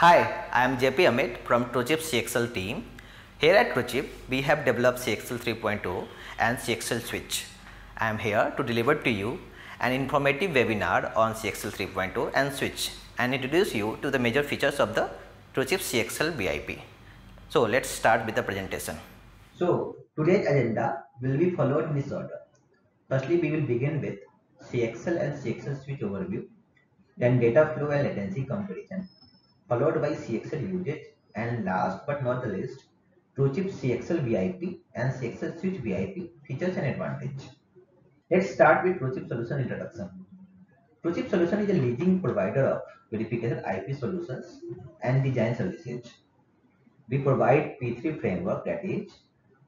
Hi, I am JP Amit from TrueChip CXL team. Here at TrueChip, we have developed CXL 3.0 and CXL Switch. I am here to deliver to you an informative webinar on CXL 3.0 and Switch and introduce you to the major features of the TrueChip CXL VIP. So let's start with the presentation. So today's agenda will be followed in this order. Firstly, we will begin with CXL and CXL switch overview, then data flow and latency comparison, followed by CXL usage, and last but not the least, TrueChip CXL VIP and CXL switch VIP features and advantage. Let's start with TrueChip solution introduction. TrueChip solution is a leading provider of verification IP solutions and design services. We provide P3 framework that is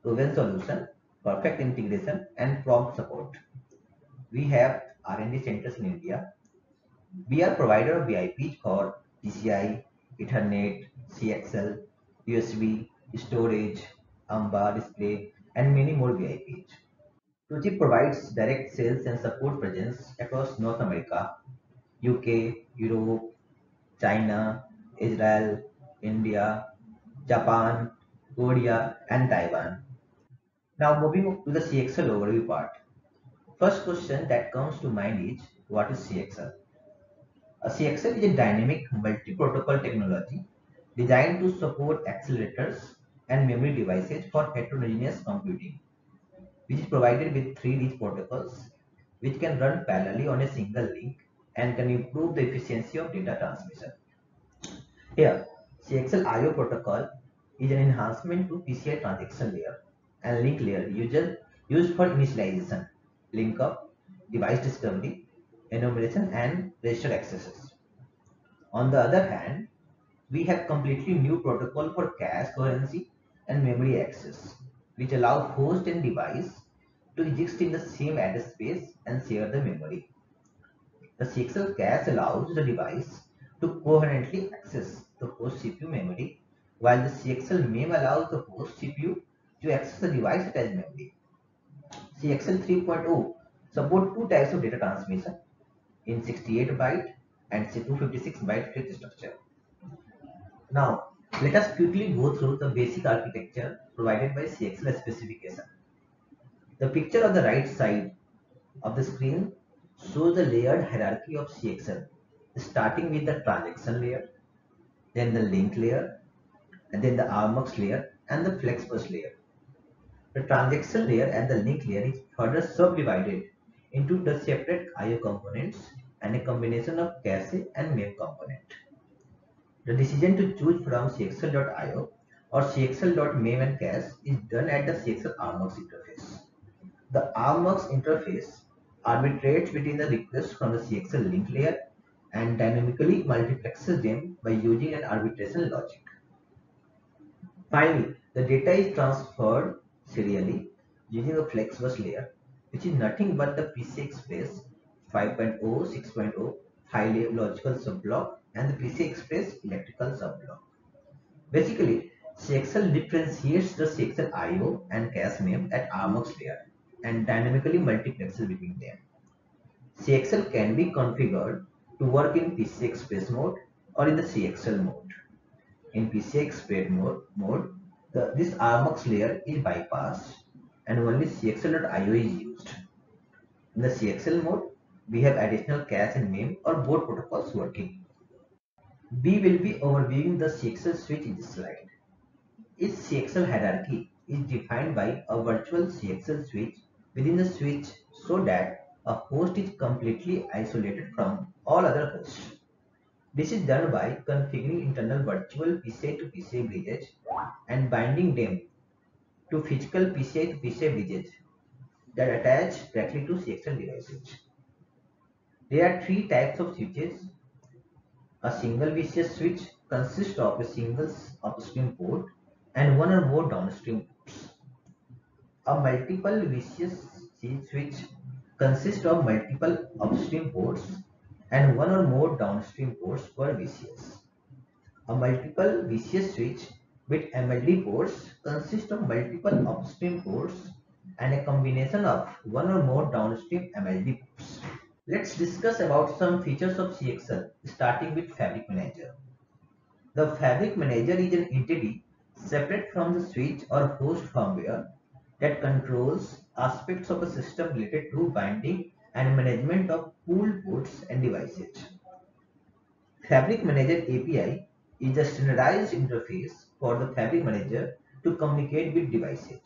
proven solution, perfect integration and prompt support. We have R&D centers in India. We are provider of VIPs for PCI, Ethernet, CXL, USB, storage, AMBA display and many more VIPs. TrueChip provides direct sales and support presence across North America, UK, Europe, China, Israel, India, Japan, Korea and Taiwan. Now moving to the CXL overview part. First question that comes to mind is what is CXL? CXL is a dynamic multi-protocol technology designed to support accelerators and memory devices for heterogeneous computing, which is provided with three rich protocols which can run parallelly on a single link and can improve the efficiency of data transmission. Here, CXL IO protocol is an enhancement to PCI transaction layer and link layer used for initialization, link up, device discovery, enumeration and register accesses. On the other hand, we have completely new protocol for cache coherency and memory access, which allow host and device to exist in the same address space and share the memory. The CXL cache allows the device to coherently access the host CPU memory, while the CXL MEM allows the host CPU to access the device attached memory. CXL 3.0 support two types of data transmission in 68 byte and 256 byte fetch structure. Now, let us quickly go through the basic architecture provided by CXL specification. The picture on the right side of the screen shows the layered hierarchy of CXL, starting with the transaction layer, then the link layer, and then the ARMUX layer and the FlexBus layer. The transaction layer and the link layer is further subdivided into the separate IO components and a combination of cache and MEM component. The decision to choose from CXL.io or CXL.MEM and cache is done at the CXL ARMUX interface. The ARMUX interface arbitrates between the requests from the CXL link layer and dynamically multiplexes them by using an arbitration logic. Finally, the data is transferred serially using a FlexBus layer, which is nothing but the PCI Express 5.0, 6.0 PHY logical subblock and the PCI Express electrical subblock. Basically, CXL differentiates the CXL IO and cache MEM at ARMUX layer and dynamically multiplexes between them. CXL can be configured to work in PCI Express mode or in the CXL mode. In PCI Express mode, mode the, this ARMUX layer is bypassed and only CXL.io is used. In the CXL mode, we have additional cache and MEM or both protocols working. We will be overviewing the CXL switch in this slide. Its CXL hierarchy is defined by a virtual CXL switch within the switch so that a host is completely isolated from all other hosts. This is done by configuring internal virtual PCI to PCI bridges and binding them to physical PCI to PCI bridges that attach directly to CXL devices. There are three types of switches. A single VCS switch consists of a single upstream port and one or more downstream ports. A multiple VCS switch consists of multiple upstream ports and one or more downstream ports per VCS. A multiple VCS switch with MLD ports consists of multiple upstream ports and a combination of one or more downstream MLD ports. Let's discuss about some features of CXL starting with Fabric Manager. The fabric manager is an entity separate from the switch or host firmware that controls aspects of a system related to binding and management of pool ports and devices. Fabric Manager API is a standardized interface for the Fabric Manager to communicate with devices.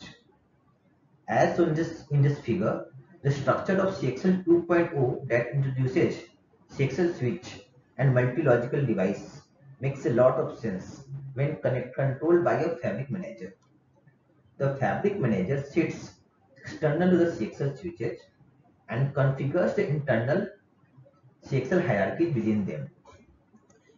As shown in this, figure, the structure of CXL 2.0 that introduces CXL switch and multi-logical device makes a lot of sense when connect, controlled by a Fabric Manager. The Fabric Manager sits external to the CXL switches and configures the internal CXL hierarchy within them.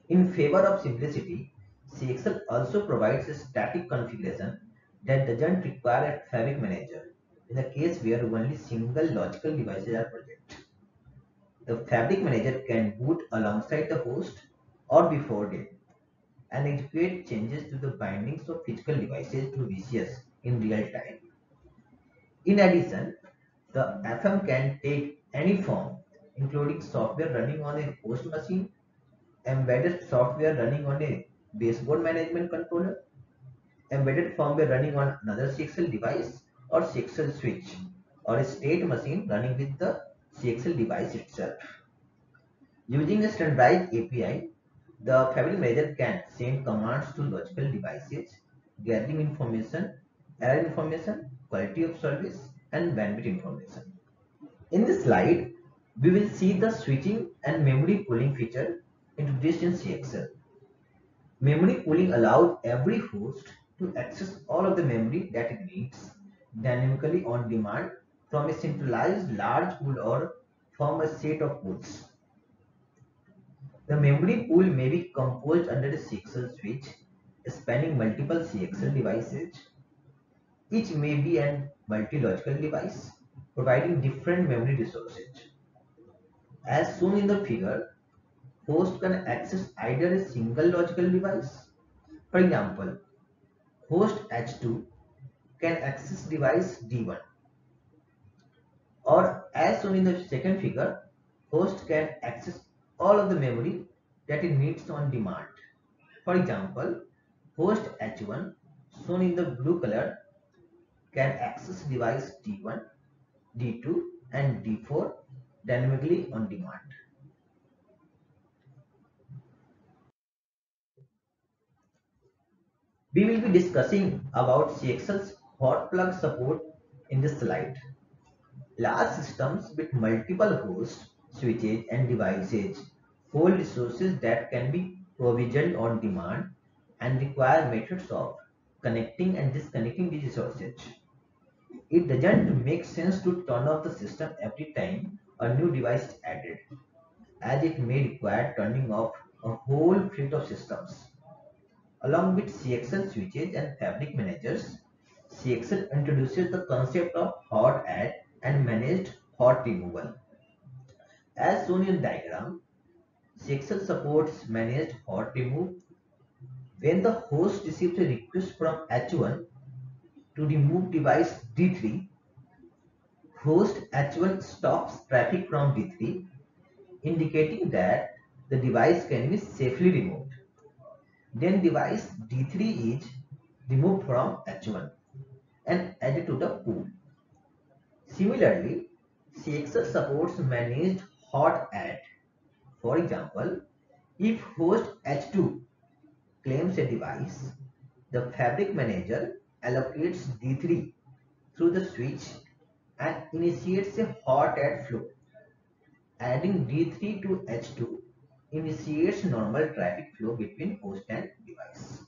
In favor of simplicity, CXL also provides a static configuration that doesn't require a Fabric Manager in the case where only single logical devices are present. The Fabric Manager can boot alongside the host or before them and execute changes to the bindings of physical devices to VCS in real time. In addition, the FM can take any form, including software running on a host machine, embedded software running on a baseboard management controller, embedded firmware running on another CXL device or CXL switch, or a state machine running with the CXL device itself. Using a standardized API, the Fabric Manager can send commands to logical devices, gathering information, error information, quality of service, and bandwidth information. In this slide, we will see the switching and memory pooling feature introduced in CXL. Memory pooling allows every host to access all of the memory that it needs dynamically on demand from a centralized large pool or from a set of pools. The memory pool may be composed under a CXL switch spanning multiple CXL devices. Each may be an multi-logical device providing different memory resources. As shown in the figure, host can access either a single logical device. For example, host H2 can access device D1 or as shown in the second figure, host can access all of the memory that it needs on demand. For example, host H1 shown in the blue color can access device D1, D2 and D4 dynamically on demand. We will be discussing about CXL's hot plug support in this slide. Large systems with multiple hosts, switches and devices hold resources that can be provisioned on demand and require methods of connecting and disconnecting these resources. It doesn't make sense to turn off the system every time a new device is added, as it may require turning off a whole fleet of systems. Along with CXL switches and fabric managers, CXL introduces the concept of hot add and managed hot removal. As shown in diagram, CXL supports managed hot remove. When the host receives a request from H1 to remove device D3, host H1 stops traffic from D3, indicating that the device can be safely removed. Then device D3 is removed from H1 and added to the pool. Similarly, CXL supports managed hot add. For example, if host H2 claims a device, the fabric manager allocates D3 through the switch and initiates a hot add flow. Adding D3 to H2 initiates normal traffic flow between host and device.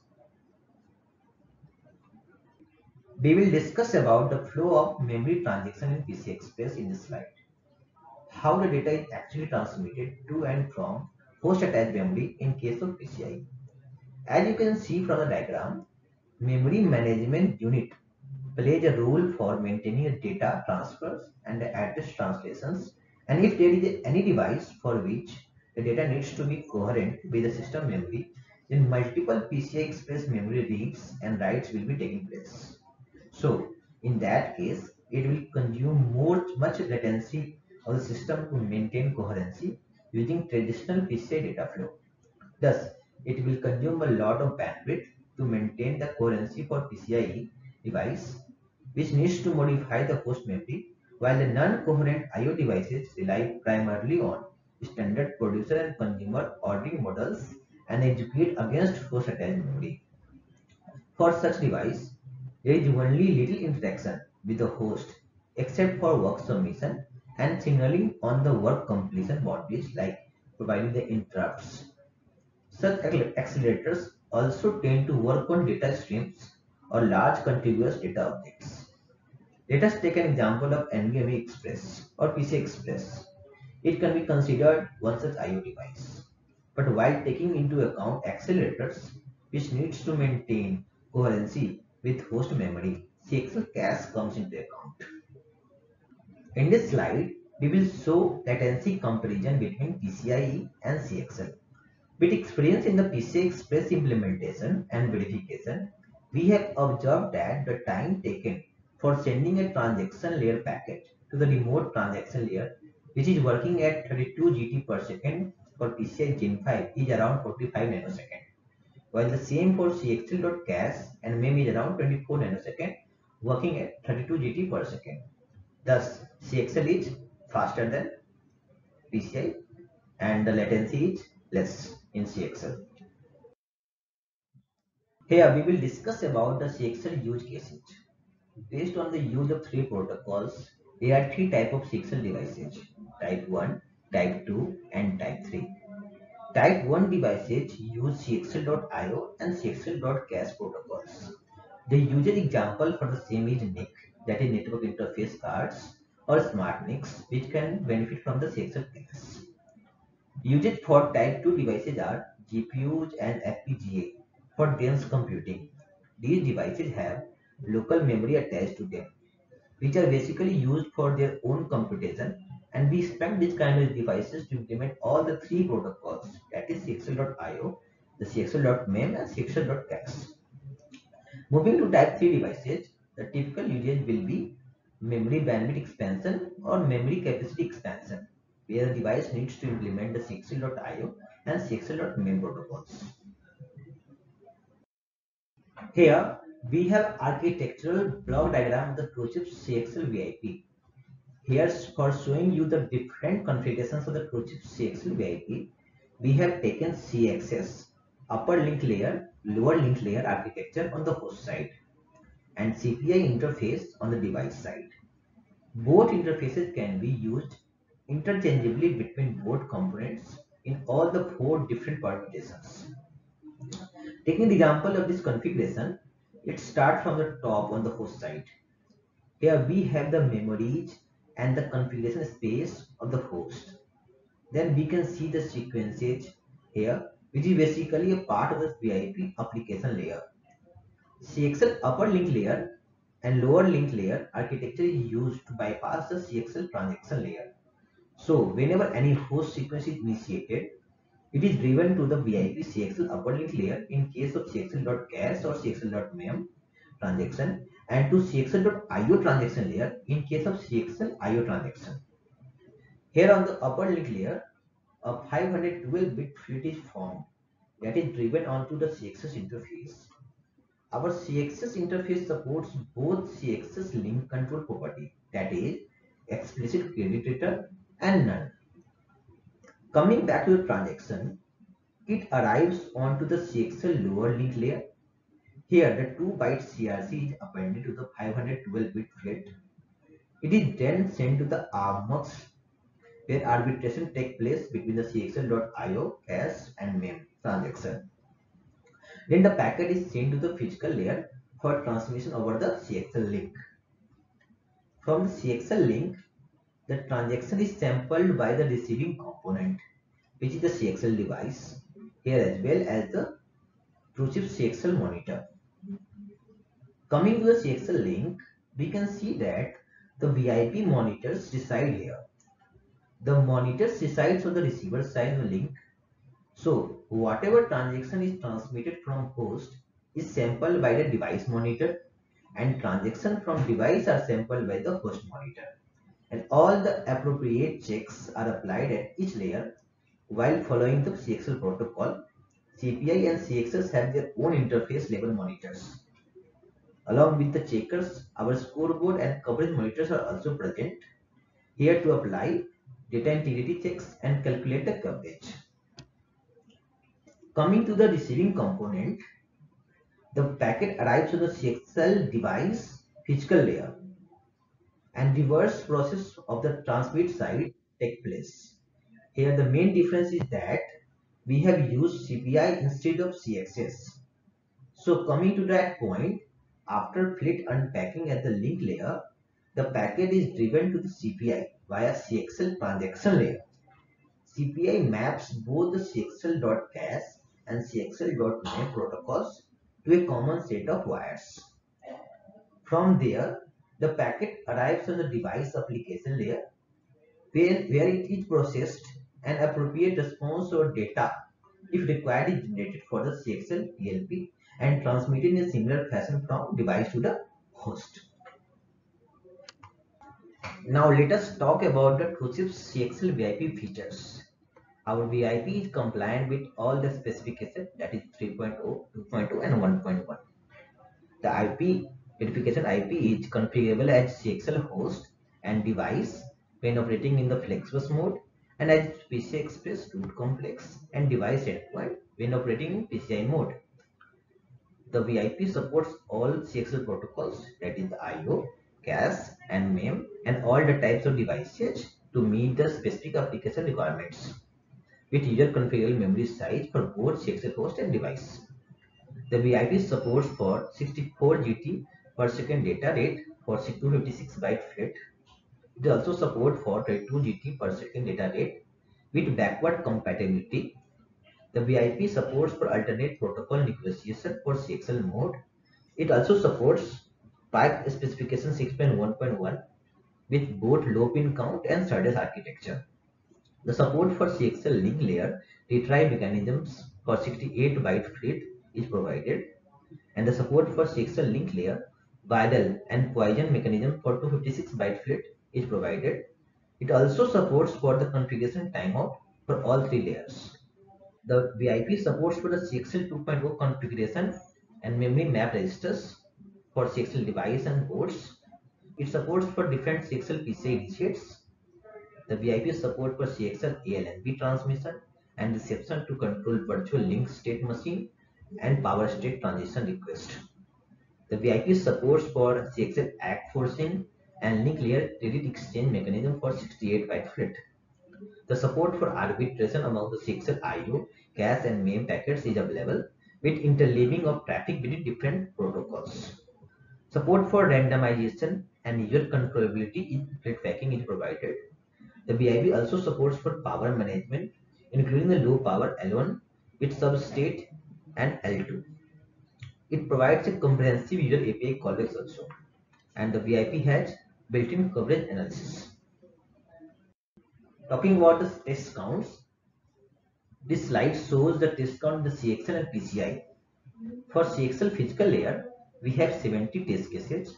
We will discuss about the flow of memory transaction in PCI Express in this slide. How the data is actually transmitted to and from host attached memory in case of PCI. As you can see from the diagram, memory management unit plays a role for maintaining data transfers and address translations and if there is any device for which the data needs to be coherent with the system memory, then multiple PCI Express memory reads and writes will be taking place. So in that case, it will consume more much latency of the system to maintain coherency using traditional PCI data flow. Thus, it will consume a lot of bandwidth to maintain the coherency for PCIe device, which needs to modify the host memory, while the non-coherent I.O. devices rely primarily on standard producer and consumer ordering models and execute against host attached memory. For such device, there is only little interaction with the host except for work submission and signaling on the work completion boundaries like providing the interrupts. Such accelerators also tend to work on data streams or large contiguous data objects. Let us take an example of NVMe Express or PC Express. It can be considered one such IO device. But while taking into account accelerators, which needs to maintain coherency with host memory, CXL cache comes into account. In this slide, we will show latency comparison between PCIe and CXL. With experience in the PCI Express implementation and verification, we have observed that the time taken for sending a transaction layer packet to the remote transaction layer, which is working at 32 GT per second for PCI Gen 5 is around 45 nanosecond, while the same for CXL.cache and MEM is around 24 nanosecond, working at 32 GT per second. Thus, CXL is faster than PCI and the latency is less in CXL. Here we will discuss about the CXL use cases. Based on the use of three protocols, there are three type of CXL devices, type 1, type 2 and type 3. Type 1 devices use CXL.io and CXL.cache protocols. The user example for the same is NIC, that is network interface cards, or smart NICs, which can benefit from the CXL cache. For type 2 devices are GPUs and FPGA for dense computing. These devices have local memory attached to them, which are basically used for their own computation and we expect these kind of devices to implement all the three protocols that is CXL.io, the CXL.mem and CXL.cache. Moving to type 3 devices, the typical usage will be memory bandwidth expansion or memory capacity expansion where the device needs to implement the CXL.io and CXL.mem protocols. Here we have architectural block diagram of the TrueChip CXL VIP. Here's for showing you the different configurations of the TrueChip CXL VIP. We have taken CXS upper link layer, lower link layer architecture on the host side and CPI interface on the device side. Both interfaces can be used interchangeably between both components in all the four different permutations. Taking the example of this configuration, let's start from the top on the host side. Here we have the memories and the configuration space of the host. Then we can see the sequences here, which is basically a part of the VIP application layer. CXL upper link layer and lower link layer architecture is used to bypass the CXL transaction layer. So whenever any host sequence is initiated, it is driven to the VIP CXL upper link layer in case of CXL.cache or CXL.mem transaction and to CXL.io transaction layer in case of CXL IO transaction. Here on the upper link layer, a 512-bit field is formed that is driven onto the CXS interface. Our CXS interface supports both CXS link control property that is explicit credit and none. Coming back to the transaction, it arrives onto the CXL lower link layer. Here the 2 byte CRC is appended to the 512 bit field. It is then sent to the ARMMUX where arbitration takes place between the CXL.io, cache and MEM transaction. Then the packet is sent to the physical layer for transmission over the CXL link. From the CXL link, the transaction is sampled by the receiving component which is the CXL device here as well as the TrueChip CXL monitor. Coming to the CXL link, we can see that the VIP monitors reside here. The monitors resides on the receiver side of the link. So whatever transaction is transmitted from host is sampled by the device monitor and transaction from device are sampled by the host monitor and all the appropriate checks are applied at each layer while following the CXL protocol CPI and CXS have their own interface level monitors. Along with the checkers, our scoreboard and coverage monitors are also present here to apply data integrity checks and calculate the coverage. Coming to the receiving component, the packet arrives on the CXL device physical layer and reverse process of the transmit side take place. Here the main difference is that we have used CPI instead of CXS. So coming to that point, after flit unpacking at the link layer, the packet is driven to the CPI via CXL transaction layer. CPI maps both the CXL.cache and CXL.mem protocols to a common set of wires. From there, the packet arrives on the device application layer where, where it is processed and appropriate response or data if required is generated for the CXL DLP and transmitted in a similar fashion from device to the host. Now let us talk about the TrueChip CXL VIP features. Our VIP is compliant with all the specifications that is 3.0, 2.0 and 1.1. The IP verification IP is configurable as CXL host and device when operating in the FlexBus mode and as PCI Express root complex and device endpoint when operating in PCI mode. The VIP supports all CXL protocols that is IO, cache and MEM and all the types of devices to meet the specific application requirements with user configurable memory size for both CXL host and device. The VIP supports for 64 GT per second data rate for 256 byte flit it also support for 22 GT per second data rate with backward compatibility. The VIP supports for alternate protocol negotiation for CXL mode. It also supports pipe specification 6.1.1 with both low pin count and SerDes architecture. The support for CXL link layer retry mechanisms for 68 byte flit is provided and the support for CXL link layer, Viral and Poison mechanism for 256 byte flit is provided. It also supports for the configuration timeout for all three layers. The VIP supports for the CXL 2.0 configuration and memory map registers for CXL device and boards. It supports for different CXL PCI initiates. The VIP support for CXL ALMP transmission and reception to control virtual link state machine and power state transition request. The VIP supports for CXL ACK forcing and link layer credit exchange mechanism for 68 byte flit. The support for arbitration among the CXL IO, cache and MEM packets is available with interleaving of traffic between different protocols. Support for randomization and user controllability in flit packing is provided. The VIP also supports for power management, including the low power L1 with substate and L2. It provides a comprehensive user API callbacks also. And the VIP has built-in coverage analysis. Talking about the test counts, this slide shows the test count in the CXL and PCI. For CXL physical layer, we have 70 test cases,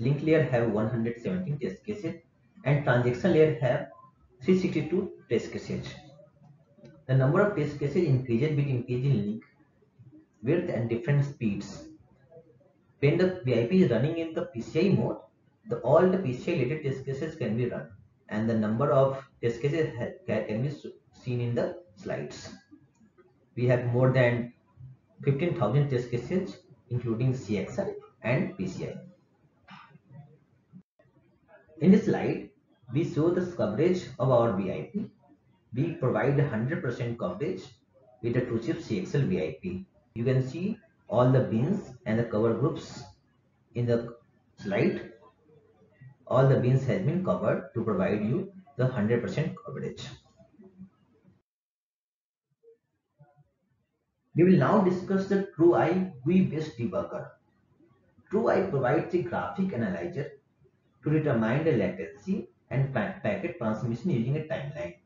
link layer have 117 test cases, and transaction layer have 362 test cases. The number of test cases increases with increase in link width and different speeds. When the VIP is running in the PCI mode, the, all the PCI related test cases can be run and the number of test cases can be seen in the slides. We have more than 15,000 test cases including CXL and PCI. In this slide, we show the coverage of our VIP. We provide 100% coverage with the TrueChip CXL VIP. You can see all the bins and the cover groups in the slide all the bins has been covered to provide you the 100% coverage. We will now discuss the TrueEye GUI-based debugger. TrueEye provides a graphic analyzer to determine the latency and packet transmission using a timeline.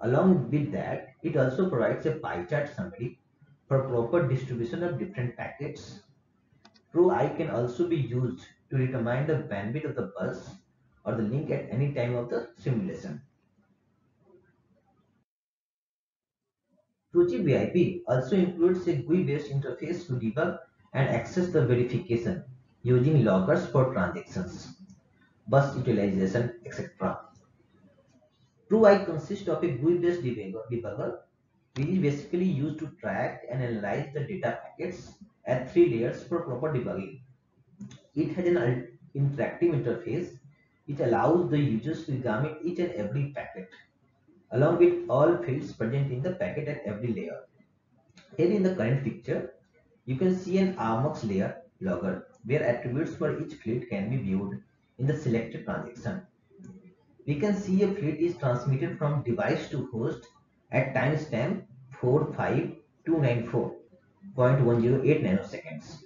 Along with that, it also provides a pie chart summary for proper distribution of different packets. TrueEye can also be used to determine the bandwidth of the bus or the link at any time of the simulation. TrueChip VIP also includes a GUI-based interface to debug and access the verification using loggers for transactions, bus utilization, etc. TrueEye consists of a GUI-based debugger, which is basically used to track and analyze the data packets at three layers for proper debugging. It has an interactive interface which allows the users to examine each and every packet along with all fields present in the packet at every layer. Here in the current picture, you can see an Armux layer logger where attributes for each field can be viewed in the selected transaction. We can see a field is transmitted from device to host at timestamp 45294.108 nanoseconds.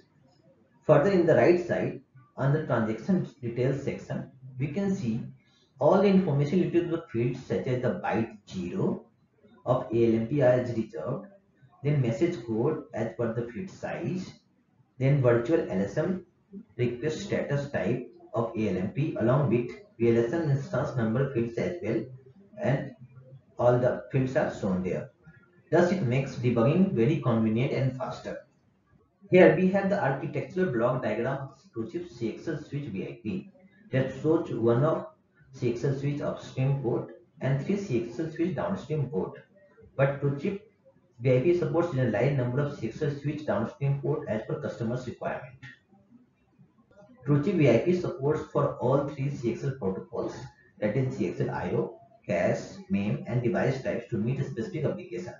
Further in the right side, on the transaction details section, we can see all the information related to the fields such as the byte 0 of ALMP as reserved, then message code as per the field size, then virtual LSM request status type of ALMP along with VLSM instance number fields as well and all the fields are shown there. Thus it makes debugging very convenient and faster. Here we have the architectural block diagram of TrueChip CXL switch VIP that shows one of CXL switch upstream port and three CXL switch downstream port. But TrueChip VIP supports a generalized number of CXL switch downstream port as per customer's requirement. TrueChip VIP supports for all three CXL protocols that is CXL IO, cache, MEM and device types to meet a specific application.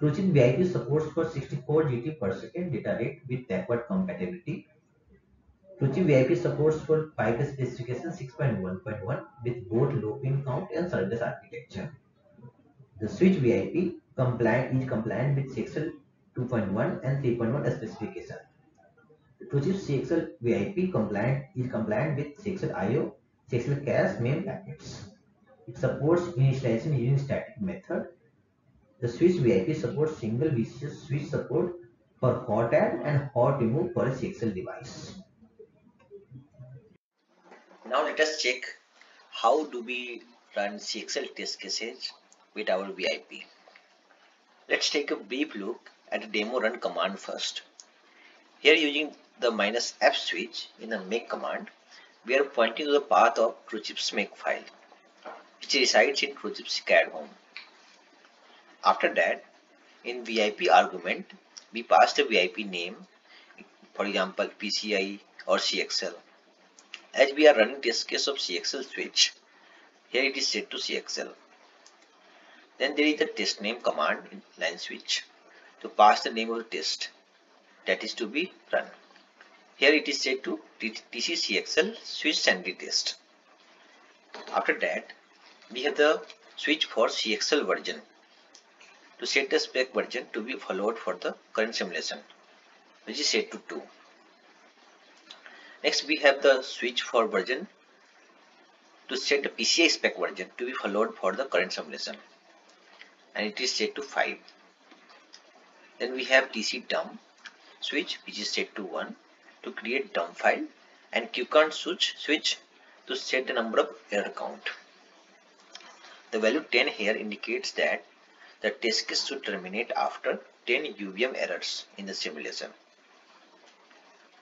TrueChip VIP supports for 64 GT per second data rate with backward compatibility TrueChip VIP supports for 5 specification 6.1.1 with both low pin count and SerDes architecture. The switch VIP compliant is compliant with CXL 2.1 and 3.1 specification. The TrueChip CXL VIP compliant is compliant with CXL IO, CXL cache mem packets. It supports initialization using static method. The switch VIP supports single VCS switch support for hot add and hot remove for a CXL device. Now let us check how do we run CXL test cases with our VIP. Let's take a brief look at the demo run command first. Here using the minus f switch in the make command, we are pointing to the path of TrueChip's make file, which resides in TrueChip's CAD home. After that, in VIP argument, we pass the VIP name, for example PCI or CXL as we are running test case of CXL switch, here it is set to CXL. Then there is the test name command in line switch to pass the name of the test that is to be run. Here it is set to TCCXL switch sanity test. After that, we have the switch for CXL version to set the spec version to be followed for the current simulation which is set to 2. Next we have the switch for version to set the PCI spec version to be followed for the current simulation and it is set to 5. Then we have TC dump switch which is set to 1 to create dump file and QCount switch, switch to set the number of error count. The value 10 here indicates that the test case should terminate after 10 UVM errors in the simulation.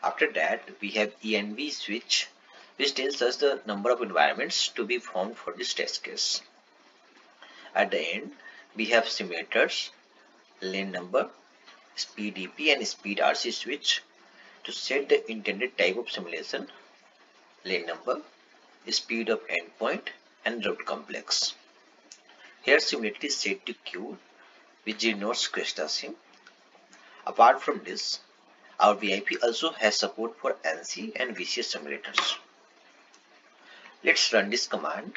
After that, we have ENV switch, which tells us the number of environments to be formed for this test case. At the end, we have simulators, lane number, speed EP and speed RC switch to set the intended type of simulation, lane number, speed of endpoint and root complex. Here simulator is set to Q which denotes Questa Sim. Apart from this, our VIP also has support for ANSI and VCS simulators. Let's run this command.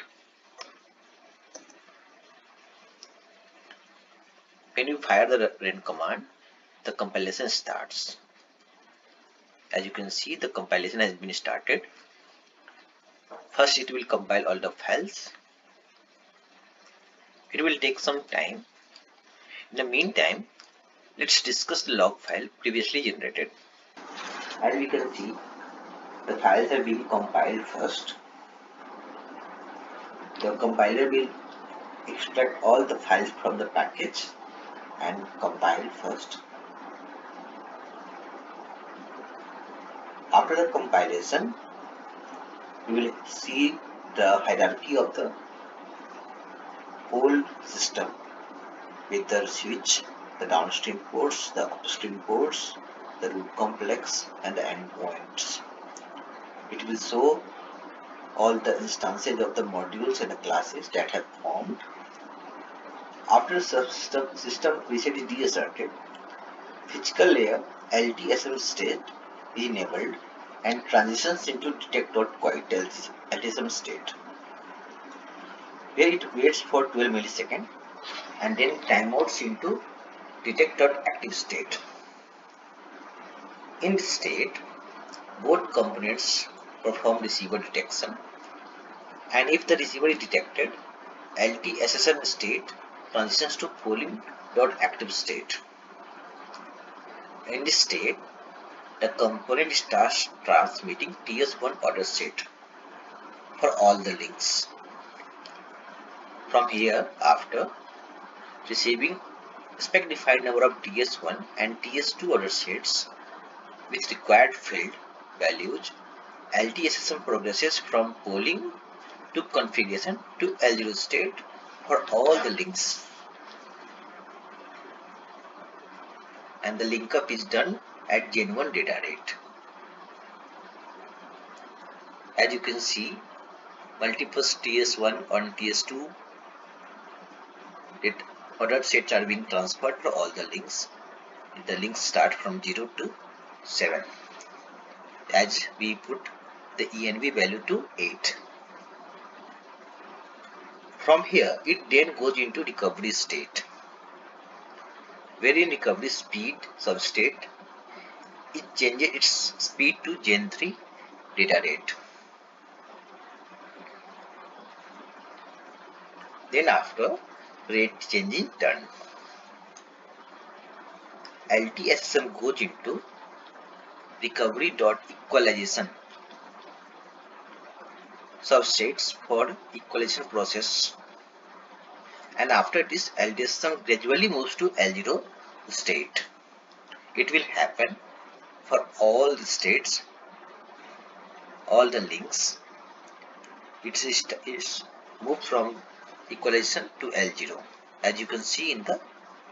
When you fire the run command, the compilation starts. As you can see, the compilation has been started. First, it will compile all the files. It will take some time. In the meantime, Let's discuss the log file previously generated. As we can see, the files have been compiled first. The compiler will extract all the files from the package and compile first. After the compilation, we will see the hierarchy of the whole system with the switch, the downstream ports, the upstream ports, the root complex and the endpoints. It will show all the instances of the modules and the classes that have formed. After system, system reset is deasserted, physical layer LTSM state is enabled and transitions into detect.quite LTSM state where it waits for 12 milliseconds and then timeouts into detected active state. In this state, both components perform receiver detection and if the receiver is detected, LTSSM state transitions to polling.active state. In this state, the component starts transmitting TS1 order state for all the links. From here, after receiving spec defined number of TS1 and TS2 order states with required field values, LTSSM progresses from polling to configuration to L0 state for all the links. And the link up is done at Gen 1 data rate. As you can see, multiple TS1 and TS2 order sets are being transferred for all the links. The links start from 0 to 7 as we put the ENV value to 8. From here, it then goes into recovery state. Where in recovery speed substate, it changes its speed to Gen 3 data rate. Then after, rate change is done. LTSM goes into recovery dot equalization substrates for equalization process and after this LDSM gradually moves to L0 state. It will happen for all the states, all the links. It is, is moved from equalization to L0 as you can see in the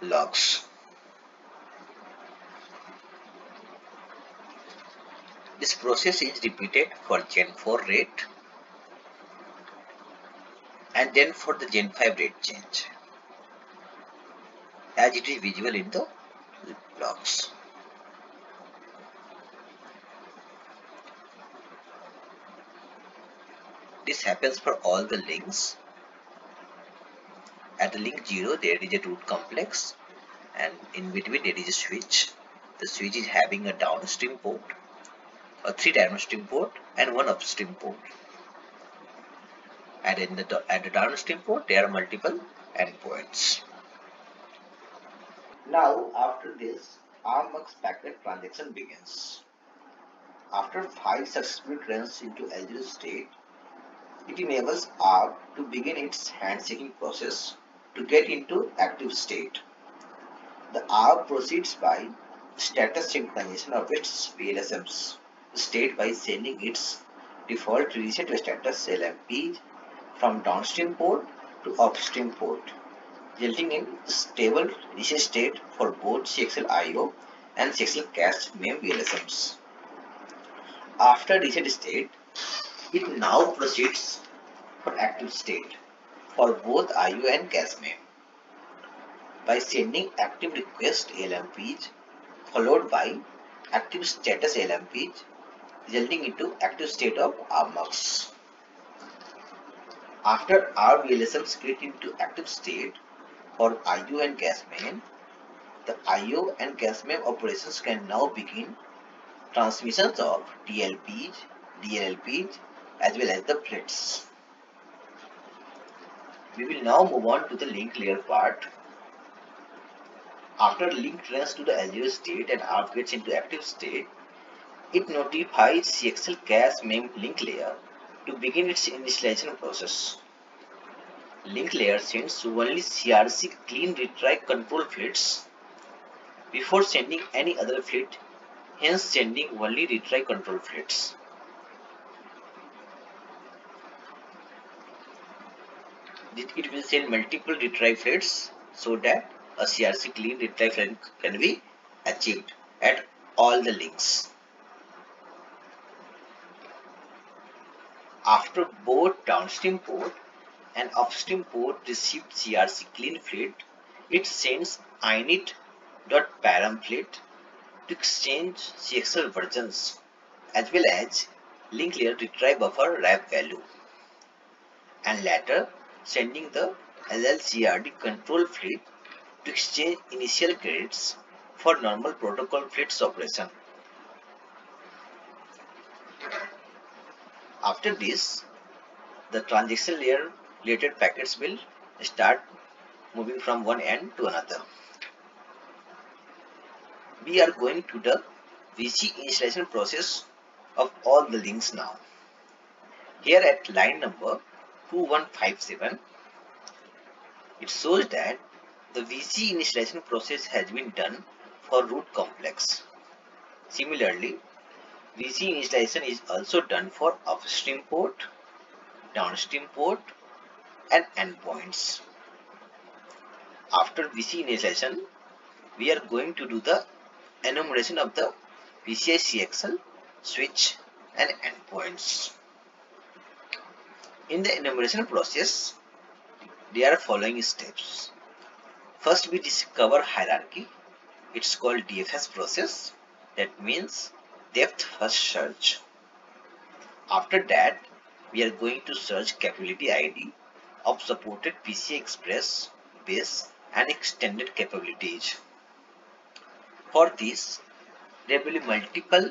logs. This process is repeated for Gen 4 rate and then for the Gen 5 rate change as it is visible in the logs. This happens for all the links. At the link 0 there is a root complex and in between there is a switch. The switch is having a downstream port, a 3 downstream port and one upstream port and in the at the downstream port there are multiple endpoints. Now after this ARMMUX packet transaction begins. After PHY successfully runs into L0 state, it enables ARM to begin its handshaking process to get into active state. The R proceeds by status synchronization of its VLSM's state by sending its default reset status LMP from downstream port to upstream port, resulting in stable reset state for both CXL IO and CXL cache mem VLSMs. After reset state, it now proceeds for active state for both IO and mem by sending active request LMPs followed by active status LMPs resulting into active state of ARMMUX. After our VLSMs get into active state for IO and cache mem, the IO and cache mem operations can now begin transmissions of DLPs, DLLPs as well as the FLITs. We will now move on to the link layer part. After link runs to the L0 state and gets into active state, it notifies CXL cache mem link layer to begin its initialization process. link layer sends only CRC clean retry control flits before sending any other flit, hence sending only retry control flits. It will send multiple retry flits so that a CRC clean retry flit can be achieved at all the links. After both downstream port and upstream port received CRC clean flit, it sends init.param flit to exchange CXL versions as well as link layer retry buffer wrap value and later sending the LLCRD control flit to exchange initial credits for normal protocol flits operation. After this, the transaction layer related packets will start moving from one end to another. We are going to the VC initialization process of all the links now. Here at line number 2157, it shows that the VC initialization process has been done for root complex. Similarly, VC initialization is also done for upstream port, downstream port and endpoints. After VC initialization, we are going to do the enumeration of the PCI CXL switch and endpoints. In the enumeration process, there are following steps. First, we discover hierarchy it's called DFS process. That means depth first search. After that, we are going to search capability ID of supported PCI Express, base and extended capabilities. For this, there will be multiple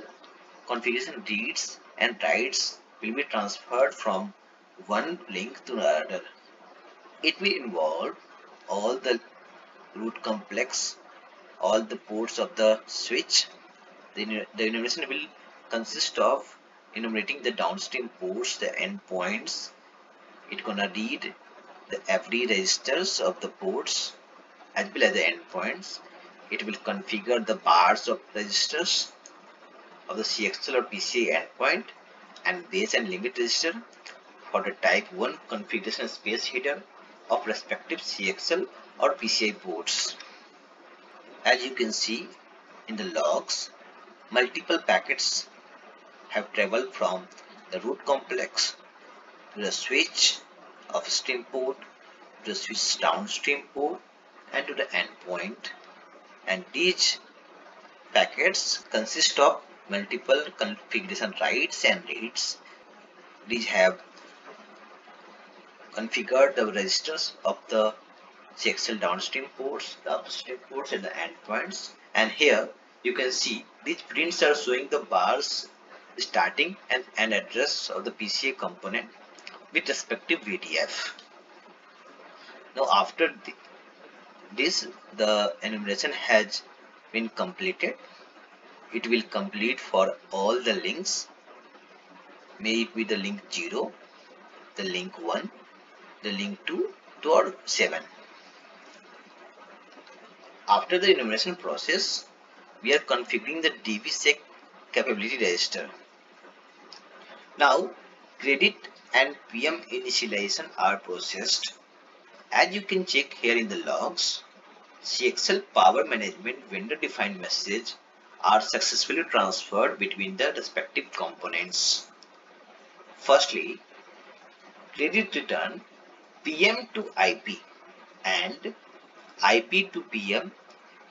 configuration reads and writes will be transferred from one link to another. It will involve all the root complex all the ports of the switch. The, the enumeration will consist of enumerating the downstream ports, the endpoints. It's gonna read the FD registers of the ports as well as the endpoints. It will configure the bars of registers of the CXL or PCI endpoint and base and limit register for the type 1 configuration space header of respective CXL or PCI ports. As you can see in the logs, multiple packets have traveled from the root complex to the switch of stream port to the switch downstream port and to the endpoint and these packets consist of multiple configuration writes and reads these have configured the registers of the CXL downstream ports, the upstream ports and the endpoints. And here you can see these prints are showing the bars starting and end address of the PCA component with respective BDF. Now after the, this the enumeration has been completed. It will complete for all the links. May it be the link 0, the link 1, the link 2, 2 or 7. After the enumeration process, we are configuring the DVSEC capability register. Now, credit and PM initialization are processed. As you can check here in the logs, CXL power management vendor defined message are successfully transferred between the respective components. Firstly, credit return PM to IP and IP to PM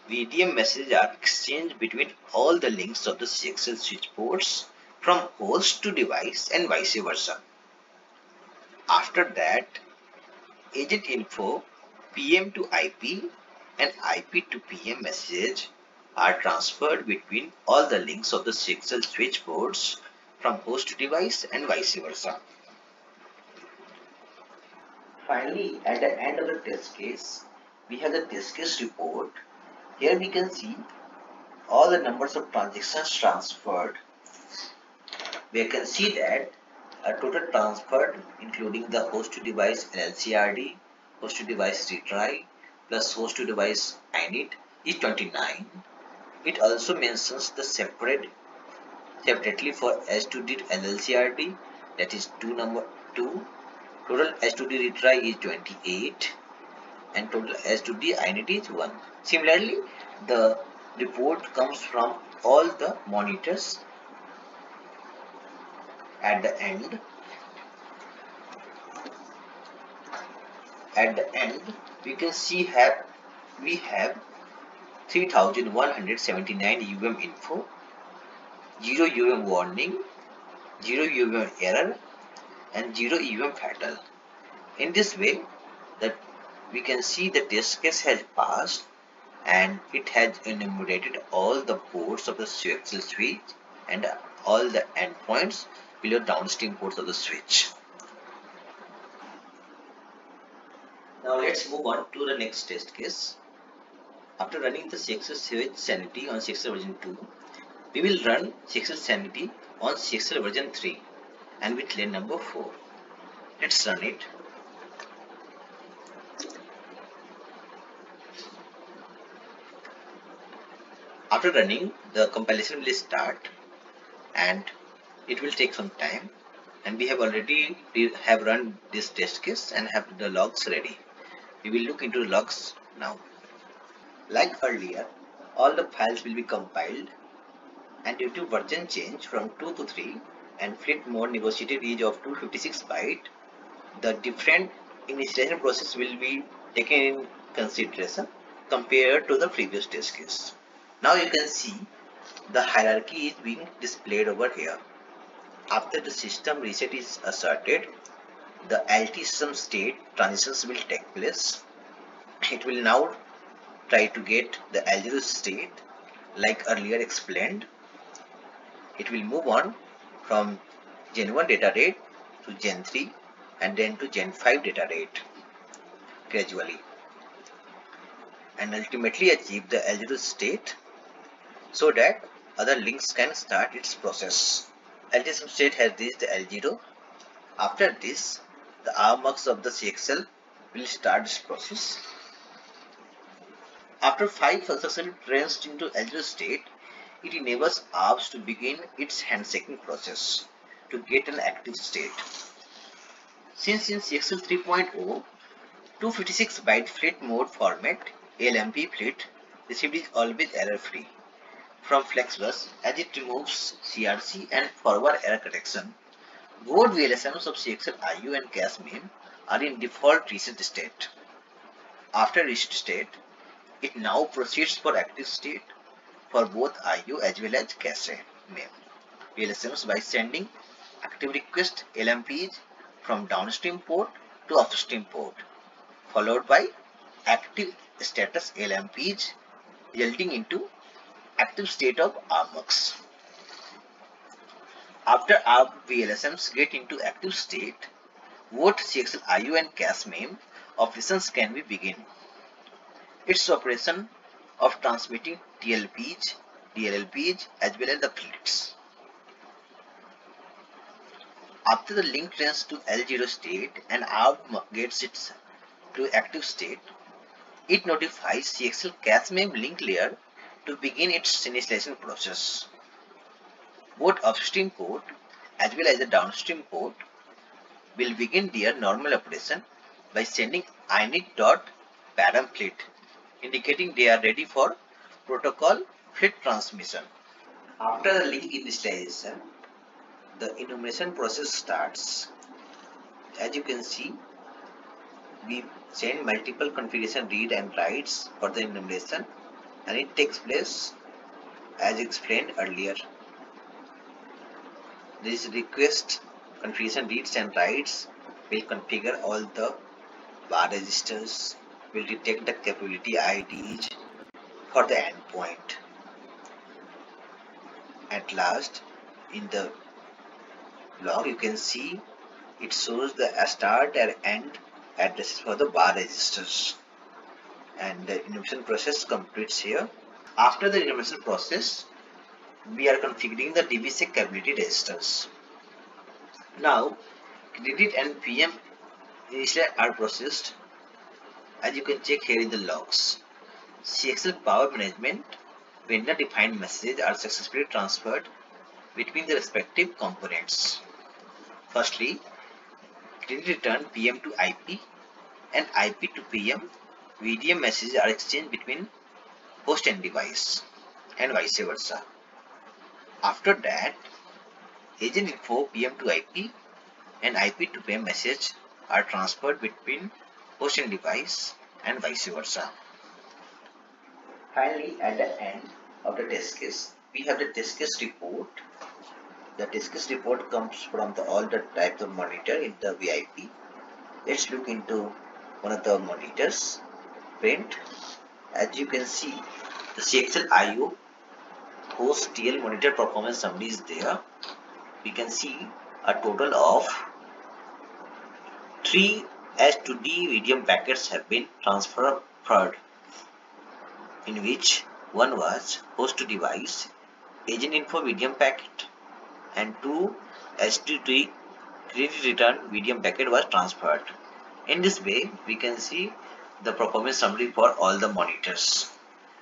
VDM messages are exchanged between all the links of the CXL switch ports from host to device and vice versa. After that, agent info PM to IP and IP to PM messages are transferred between all the links of the CXL switch ports from host to device and vice versa. Finally, at the end of the test case, we have the test case report. Here we can see all the numbers of transactions transferred. We can see that a total transferred including the host to device LCRD host to device retry plus host to device init is 29. It also mentions the separate separately for S2D LLCRD that is 2 number 2 total S2D retry is 28 and total S2D init is 1 similarly the report comes from all the monitors at the end. At the end we can see have we have 3179 UVM info 0 UVM warning 0 UVM error and 0 even fatal in this way that we can see the test case has passed and it has enumerated all the ports of the CXL switch and all the endpoints below downstream ports of the switch. Now let's move on to the next test case. After running the CXL switch sanity on CXL version 2, we will run CXL sanity on CXL version 3 and with lane number 4. Let's run it. After running, the compilation will start and it will take some time and we have already have run this test case and have the logs ready. We will look into the logs now. Like earlier, all the files will be compiled and due to version change from 2 to 3 and flit mode negotiated is of 256 byte, the different initialization process will be taken in consideration compared to the previous test case. Now you can see the hierarchy is being displayed over here. After the system reset is asserted, the LT system state transitions will take place. It will now try to get the L0 state like earlier explained. It will move on from Gen 1 data rate to Gen 3 and then to Gen 5 data rate gradually and ultimately achieve the L0 state so that other links can start its process. LTSSM state has reached the L0. After this, the ARB/MUX of the CXL will start this process. After 5 successful trains into L0 state, it enables ARBS to begin its handshaking process to get an active state. Since in CXL 3.0, 256 byte flit mode format ALMP flit received is always error free from FlexBus as it removes CRC and forward error correction. Both VLSMs of CXL IU and cache mem are in default reset state. After reset state, it now proceeds for active state for both IU as well as cache mem VLSMs by sending active request ALMPs from downstream port to upstream port, followed by active status ALMPs resulting into active state of ARB/MUX. After our VLSMs get into active state, both CXL IU and cache mem operations can be begin. Its operation of transmitting TLPs, DLLPs as well as the flits. After the link turns to L0 state and ARB gets it to active state, it notifies CXL cache mem link layer to begin its initialization process. Both upstream port as well as the downstream port will begin their normal operation by sending init.param flit indicating they are ready for protocol flit transmission. After the link initialization, the enumeration process starts. As you can see, we send multiple configuration read and writes for the enumeration and it takes place as explained earlier. This request configuration reads and writes will configure all the bar registers, will detect the capability IDs for the endpoint. At last, in the log you can see it shows the start and end addresses for the bar registers and the enumeration process completes here. After the enumeration process, we are configuring the DVSEC capability registers. Now, credit and PM initially are processed as you can check here in the logs. CXL power management vendor defined messages are successfully transferred between the respective components. Firstly, credit return PM to IP and IP to PM VDM messages are exchanged between host and device and vice versa. After that, agent info PM to IP and IP to PM message are transferred between host and device and vice versa. Finally, at the end of the case, we have the case report. The case report comes from the, all the types of monitor in the VIP. Let's look into one of the monitors. Print. As you can see, the CXL IO host TL monitor performance summary is there. We can see a total of three S2D medium packets have been transferred in which one was host to device, agent info medium packet and two S2D credit return medium packet was transferred. In this way, we can see the performance summary for all the monitors.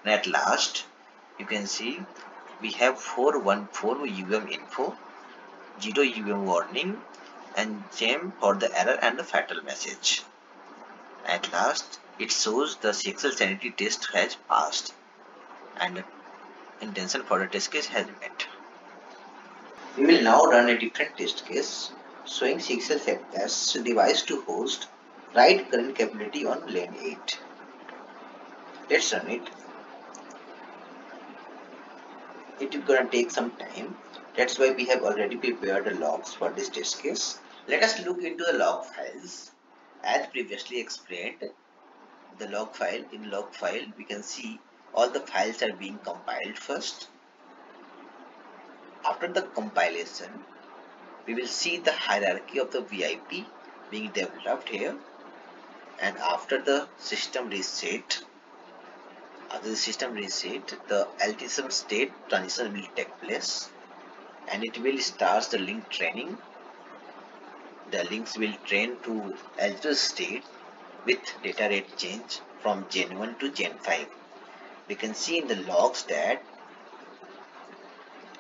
And at last, you can see we have 414 UM info, 0 UM warning, and same for the error and the fatal message. At last, it shows the CXL sanity test has passed and intention for the test case has met. We will now run a different test case showing CXL as device to host write current capability on lane 8. Let's run it. It is gonna take some time. That's why we have already prepared the logs for this test case. Let us look into the log files. As previously explained, the log file, in log file we can see all the files are being compiled first. After the compilation, we will see the hierarchy of the VIP being developed here. And after the system reset after the system reset the LTSSM state transition will take place. And it will start the link training. The links will train to L2 state with data rate change from Gen 1 to Gen 5. We can see in the logs that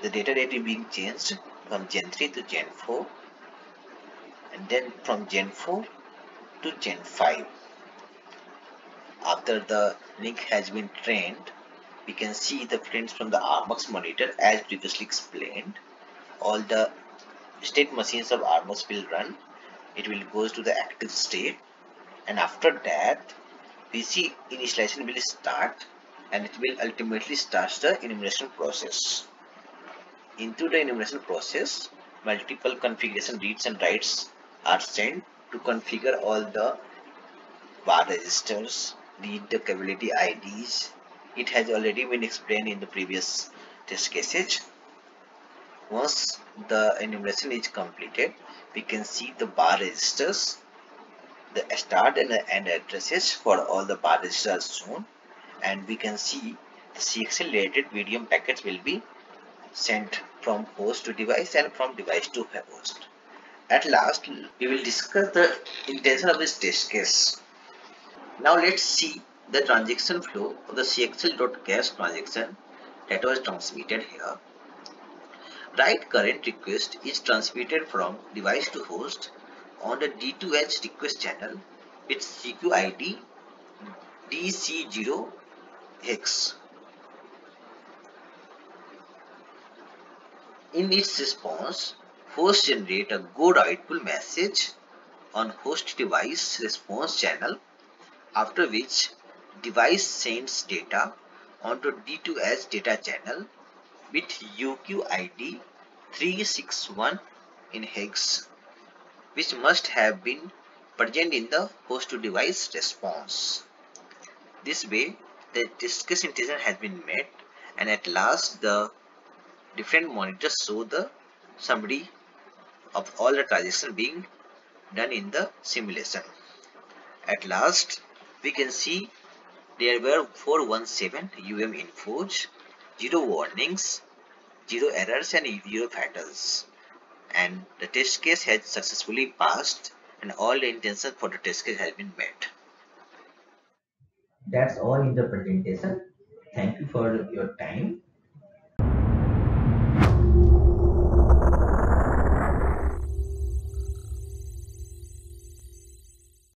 the data rate is being changed from Gen 3 to Gen 4 and then from Gen 4 to Gen 5. After the link has been trained, we can see the prints from the ARB/MUX monitor as previously explained. All the state machines of ARB/MUX will run it will goes to the active state and after that PC initialization will start and it will ultimately start the enumeration process. Into the enumeration process multiple configuration reads and writes are sent to configure all the bar registers read the capability IDs it has already been explained in the previous test cases. Once the enumeration is completed, we can see the bar registers, the start and the end addresses for all the bar registers shown and we can see the CXL related VDM packets will be sent from host to device and from device to host. At last, we will discuss the intention of this test case. Now let's see the transaction flow of the CXL.cache transaction that was transmitted here. Write current request is transmitted from device to host on the D2H request channel. Its CQ ID DC0X. In its response, host generate a GO_WritePull message on host device response channel after which device sends data onto D2H data channel with UQID 361 in hex which must have been present in the host to device response. This way the discuss intention has been met and at last the different monitors show the summary of all the transactions being done in the simulation. At last we can see there were 417 UM infos 0 warnings, 0 errors and 0 fatals. And the test case has successfully passed and all the intentions for the test case has been met. That's all in the presentation. Thank you for your time.